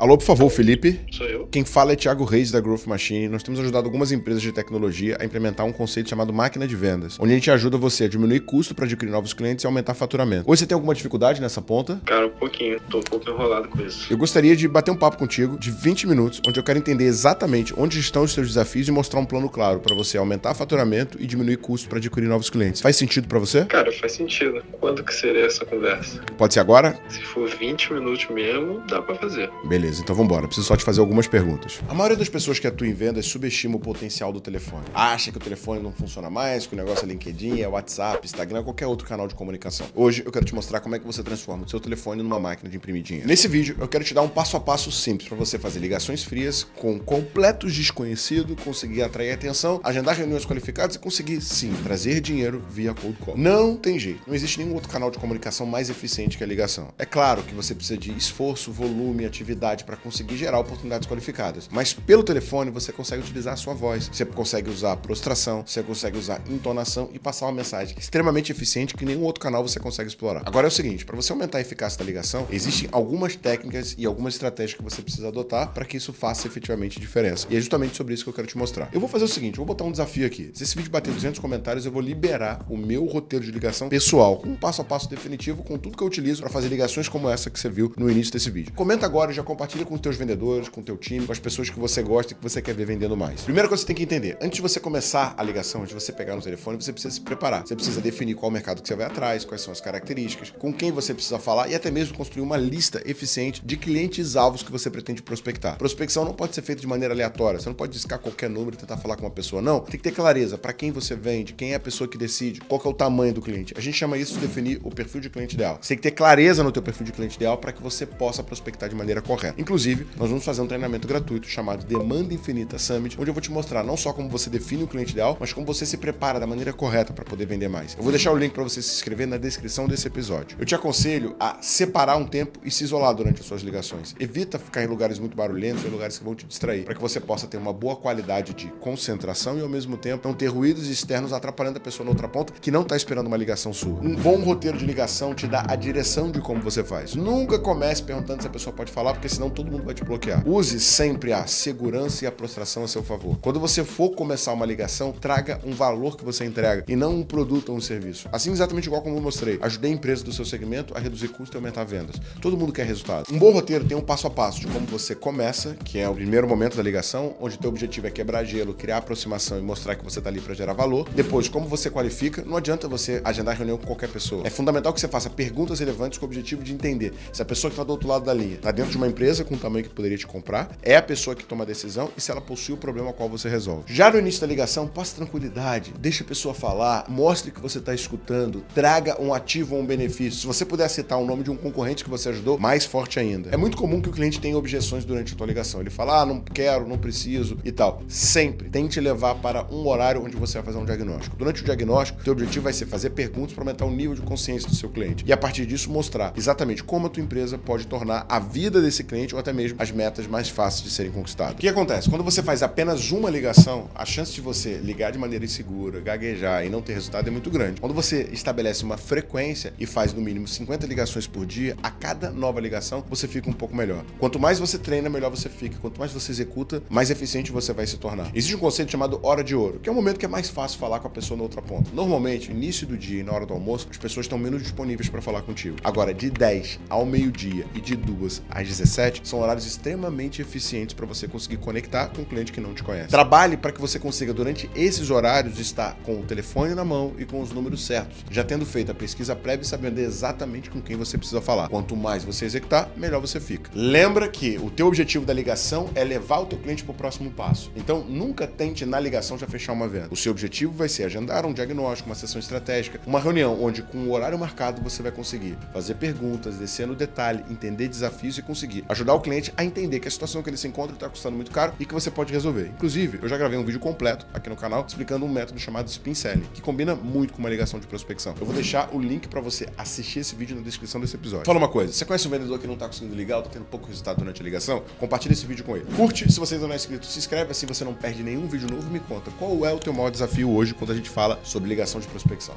Alô, por favor, Felipe. Sou eu. Quem fala é Thiago Reis da Growth Machine. Nós temos ajudado algumas empresas de tecnologia a implementar um conceito chamado máquina de vendas, onde a gente ajuda você a diminuir custo para adquirir novos clientes e aumentar faturamento. Hoje você tem alguma dificuldade nessa ponta? Cara, um pouquinho. Tô um pouco enrolado com isso. Eu gostaria de bater um papo contigo de 20 minutos, onde eu quero entender exatamente onde estão os seus desafios e mostrar um plano claro para você aumentar faturamento e diminuir custo para adquirir novos clientes. Faz sentido para você? Cara, faz sentido. Quando que seria essa conversa? Pode ser agora? Se for 20 minutos mesmo, dá pra fazer. Beleza, então vambora. Preciso só te fazer algumas perguntas. A maioria das pessoas que atuam em vendas subestima o potencial do telefone. Acha que o telefone não funciona mais, que o negócio é LinkedIn, é WhatsApp, Instagram, qualquer outro canal de comunicação. Hoje eu quero te mostrar como é que você transforma o seu telefone numa máquina de imprimir dinheiro. Nesse vídeo eu quero te dar um passo a passo simples para você fazer ligações frias com completos desconhecidos, conseguir atrair atenção, agendar reuniões qualificadas e conseguir sim trazer dinheiro via cold call. Não tem jeito. Não existe nenhum outro canal de comunicação mais eficiente que a ligação. É claro que você precisa de esforço, volume, atividade para conseguir gerar oportunidades qualificadas. Mas pelo telefone você consegue utilizar a sua voz, você consegue usar prostração, você consegue usar entonação e passar uma mensagem extremamente eficiente que nenhum outro canal você consegue explorar. Agora é o seguinte, para você aumentar a eficácia da ligação, existem algumas técnicas e algumas estratégias que você precisa adotar para que isso faça efetivamente diferença. E é justamente sobre isso que eu quero te mostrar. Eu vou fazer o seguinte, vou botar um desafio aqui. Se esse vídeo bater 200 comentários, eu vou liberar o meu roteiro de ligação pessoal, com um passo a passo definitivo, com tudo que eu utilizo para fazer ligações como essa que você viu no início desse vídeo. Comenta agora e já compartilha com os teus vendedores, com o teu time, com as pessoas que você gosta e que você quer ver vendendo mais. Primeira coisa que você tem que entender, antes de você começar a ligação, antes de você pegar no telefone, você precisa se preparar. Você precisa definir qual mercado que você vai atrás, quais são as características, com quem você precisa falar e até mesmo construir uma lista eficiente de clientes alvos que você pretende prospectar. Prospecção não pode ser feita de maneira aleatória. Você não pode discar qualquer número e tentar falar com uma pessoa. Não. Tem que ter clareza para quem você vende, quem é a pessoa que decide, qual é o tamanho do cliente. A gente chama isso de definir o perfil de cliente ideal. Você tem que ter clareza no teu perfil de cliente ideal para que você possa prospectar de maneira correta. Inclusive, nós vamos fazer um treinamento gratuito chamado Demanda Infinita Summit, onde eu vou te mostrar não só como você define o cliente ideal, mas como você se prepara da maneira correta para poder vender mais. Eu vou deixar o link para você se inscrever na descrição desse episódio. Eu te aconselho a separar um tempo e se isolar durante as suas ligações. Evita ficar em lugares muito barulhentos, em lugares que vão te distrair, para que você possa ter uma boa qualidade de concentração e ao mesmo tempo não ter ruídos externos atrapalhando a pessoa na outra ponta que não está esperando uma ligação sua. Um bom roteiro de ligação te dá a direção de como você faz. Nunca comece perguntando se a pessoa pode falar, porque senão todo mundo vai te bloquear. Use sempre a segurança e a prostração a seu favor. Quando você for começar uma ligação, traga um valor que você entrega e não um produto ou um serviço. Assim exatamente igual como eu mostrei. Ajudei a empresa do seu segmento a reduzir custo e aumentar vendas. Todo mundo quer resultado. Um bom roteiro tem um passo a passo de como você começa, que é o primeiro momento da ligação, onde teu objetivo é quebrar gelo, criar aproximação e mostrar que você está ali para gerar valor. Depois, como você qualifica, não adianta você agendar reunião com qualquer pessoa. É fundamental que você faça perguntas relevantes com o objetivo de entender se a pessoa que está do outro lado da linha está dentro de uma empresa com o tamanho que poderia te comprar, é a pessoa que toma a decisão e se ela possui o problema qual você resolve. Já no início da ligação, passe tranquilidade, deixe a pessoa falar, mostre que você está escutando, traga um ativo ou um benefício. Se você puder citar o nome de um concorrente que você ajudou, mais forte ainda. É muito comum que o cliente tenha objeções durante a tua ligação. Ele fala, ah, não quero, não preciso e tal. Sempre tente levar para um horário onde você vai fazer um diagnóstico. Durante o diagnóstico, teu objetivo vai ser fazer perguntas para aumentar o nível de consciência do seu cliente. E a partir disso, mostrar exatamente como a tua empresa pode tornar a vida desse cliente ou até mesmo as metas mais fáceis de serem conquistadas. O que acontece? Quando você faz apenas uma ligação, a chance de você ligar de maneira insegura, gaguejar e não ter resultado é muito grande. Quando você estabelece uma frequência e faz no mínimo 50 ligações por dia, a cada nova ligação você fica um pouco melhor. Quanto mais você treina, melhor você fica. Quanto mais você executa, mais eficiente você vai se tornar. Existe um conceito chamado hora de ouro, que é o momento que é mais fácil falar com a pessoa na outra ponta. Normalmente, início do dia e na hora do almoço, as pessoas estão menos disponíveis para falar contigo. Agora, de 10 ao meio-dia e de 2 às 17 são horários extremamente eficientes para você conseguir conectar com um cliente que não te conhece. Trabalhe para que você consiga, durante esses horários, estar com o telefone na mão e com os números certos, já tendo feito a pesquisa prévia e sabendo exatamente com quem você precisa falar. Quanto mais você executar, melhor você fica. Lembra que o teu objetivo da ligação é levar o teu cliente para o próximo passo. Então, nunca tente na ligação já fechar uma venda. O seu objetivo vai ser agendar um diagnóstico, uma sessão estratégica, uma reunião onde com o horário marcado você vai conseguir fazer perguntas, descer no detalhe, entender desafios e conseguir ajudar o cliente a entender que a situação que ele se encontra está custando muito caro e que você pode resolver. Inclusive, eu já gravei um vídeo completo aqui no canal explicando um método chamado Spin Selling, que combina muito com uma ligação de prospecção. Eu vou deixar o link para você assistir esse vídeo na descrição desse episódio. Fala uma coisa, você conhece um vendedor que não está conseguindo ligar ou está tendo pouco resultado durante a ligação? Compartilha esse vídeo com ele. Curte, se você ainda não é inscrito, se inscreve, assim você não perde nenhum vídeo novo. Me conta, qual é o teu maior desafio hoje quando a gente fala sobre ligação de prospecção?